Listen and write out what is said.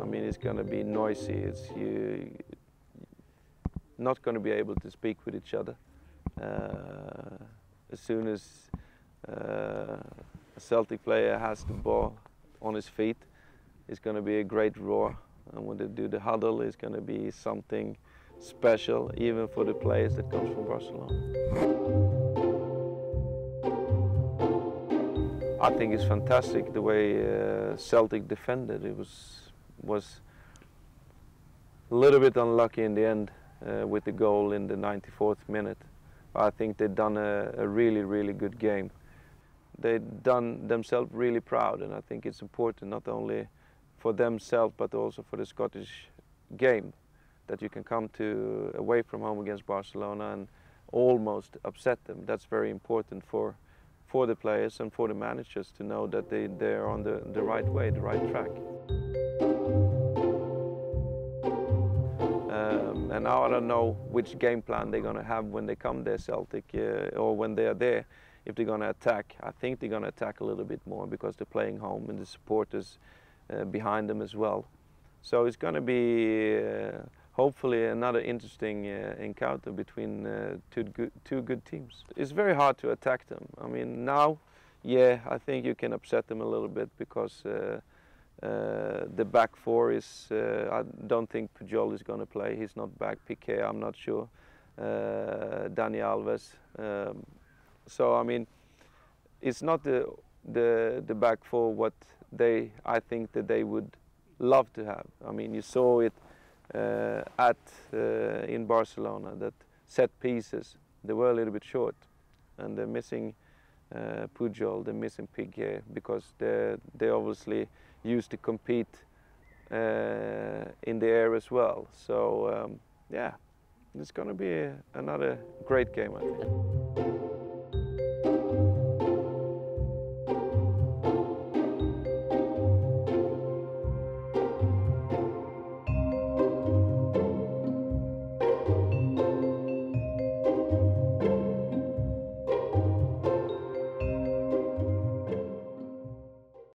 I mean, it's going to be noisy. It's you not going to be able to speak with each other. Uh, as soon as uh, a Celtic player has the ball on his feet, it's going to be a great roar. And when they do the huddle, it's going to be something special, even for the players that comes from Barcelona. I think it's fantastic the way uh, Celtic defended. It was was a little bit unlucky in the end uh, with the goal in the 94th minute. I think they've done a, a really, really good game. They've done themselves really proud, and I think it's important not only for themselves but also for the Scottish game that you can come to away from home against Barcelona and almost upset them. That's very important for for the players and for the managers to know that they, they're on the, the right way, the right track. Um, and now I don't know which game plan they're going to have when they come there, Celtic, uh, or when they are there. If they're going to attack, I think they're going to attack a little bit more because they're playing home and the supporters uh, behind them as well. So it's going to be uh, hopefully another interesting uh, encounter between uh, two, good, two good teams. It's very hard to attack them. I mean, now, yeah, I think you can upset them a little bit because uh, uh the back four is, uh, I don't think Puyol is going to play. He's not back. Piqué, I'm not sure. Uh, Dani Alves. Um, so, I mean, it's not the, the, the back four what they, I think that they would love to have. I mean, you saw it at uh, in Barcelona that set pieces they were a little bit short and they're missing uh, Puyol, they're missing Piqué because they they obviously used to compete uh, in the air as well. So um, yeah, it's going to be another great game, I think.